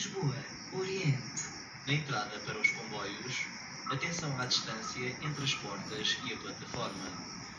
Lisboa, Oriente. Na entrada para os comboios, atenção à distância entre as portas e a plataforma.